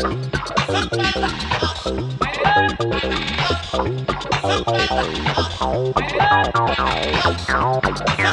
I'm sorry.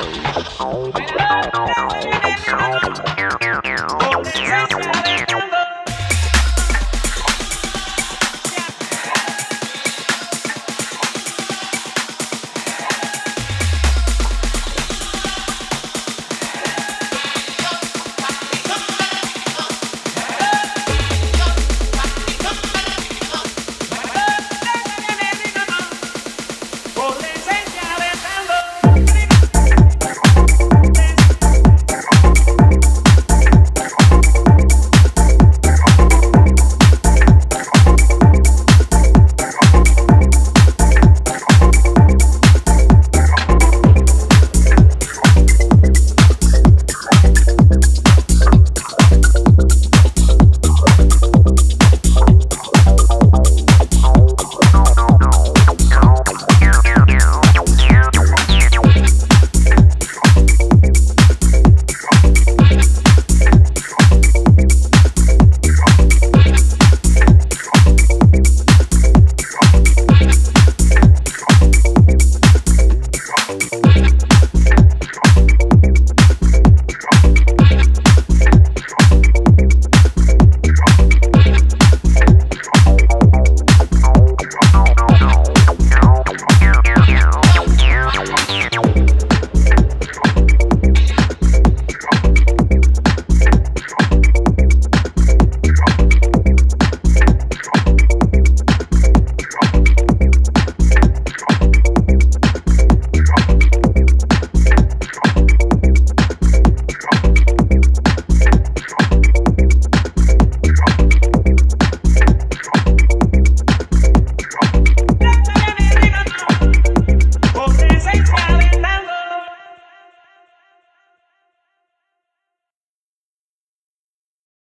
Bye.